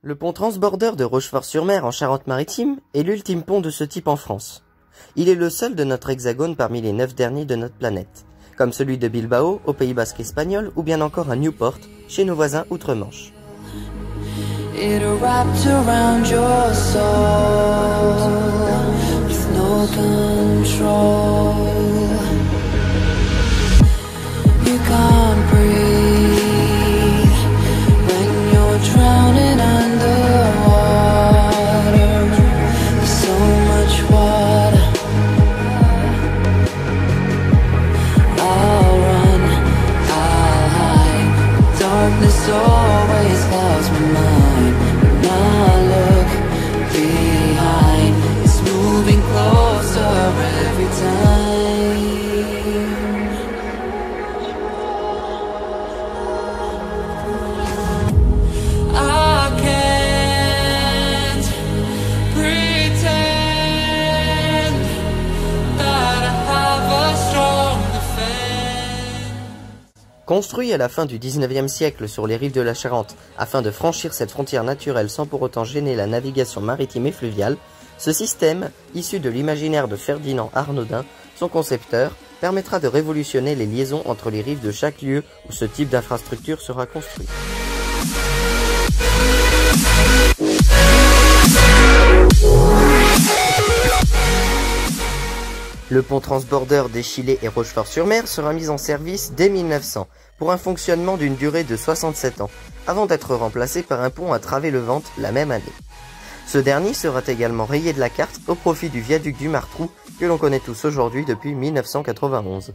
Le pont transborder de Rochefort-sur-Mer en Charente-Maritime est l'ultime pont de ce type en France. Il est le seul de notre hexagone parmi les neuf derniers de notre planète, comme celui de Bilbao au Pays Basque espagnol ou bien encore à Newport, chez nos voisins outre-Manche. Construit à la fin du XIXe siècle sur les rives de la Charente afin de franchir cette frontière naturelle sans pour autant gêner la navigation maritime et fluviale, ce système, issu de l'imaginaire de Ferdinand Arnaudin, son concepteur, permettra de révolutionner les liaisons entre les rives de chaque lieu où ce type d'infrastructure sera construit. Le pont transborder d'Échillé et Rochefort-sur-Mer sera mis en service dès 1900 pour un fonctionnement d'une durée de 67 ans, avant d'être remplacé par un pont à travée-levante la même année. Ce dernier sera également rayé de la carte au profit du viaduc du Martrou que l'on connaît tous aujourd'hui depuis 1991.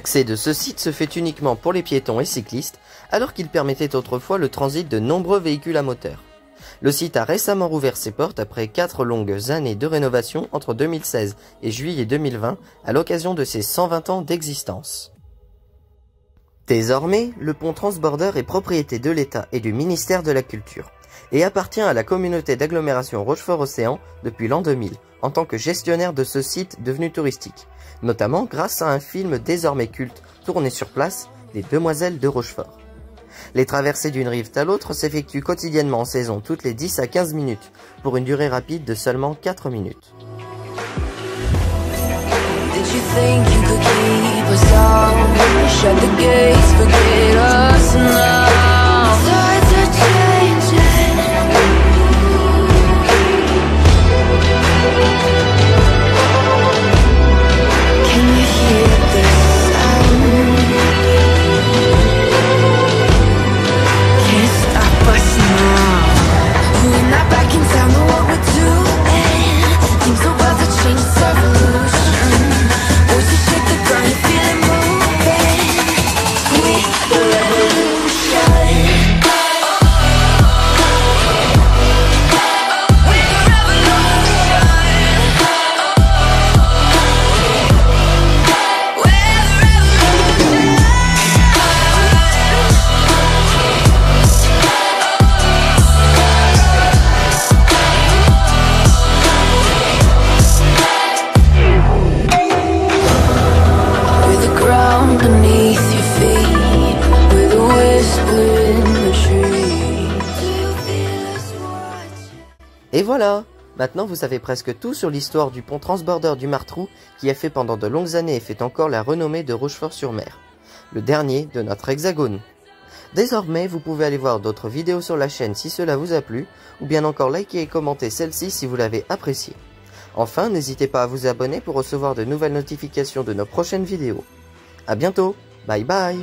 L'accès de ce site se fait uniquement pour les piétons et cyclistes, alors qu'il permettait autrefois le transit de nombreux véhicules à moteur. Le site a récemment rouvert ses portes après quatre longues années de rénovation entre 2016 et juillet 2020 à l'occasion de ses 120 ans d'existence. Désormais, le pont transborder est propriété de l'État et du ministère de la Culture et appartient à la communauté d'agglomération Rochefort-Océan depuis l'an 2000 en tant que gestionnaire de ce site devenu touristique, notamment grâce à un film désormais culte tourné sur place, Les Demoiselles de Rochefort. Les traversées d'une rive à l'autre s'effectuent quotidiennement en saison toutes les 10 à 15 minutes, pour une durée rapide de seulement 4 minutes. Et voilà Maintenant vous savez presque tout sur l'histoire du pont transborder du Martrou qui a fait pendant de longues années et fait encore la renommée de Rochefort-sur-Mer. Le dernier de notre hexagone. Désormais, vous pouvez aller voir d'autres vidéos sur la chaîne si cela vous a plu, ou bien encore liker et commenter celle-ci si vous l'avez appréciée. Enfin, n'hésitez pas à vous abonner pour recevoir de nouvelles notifications de nos prochaines vidéos. A bientôt, bye bye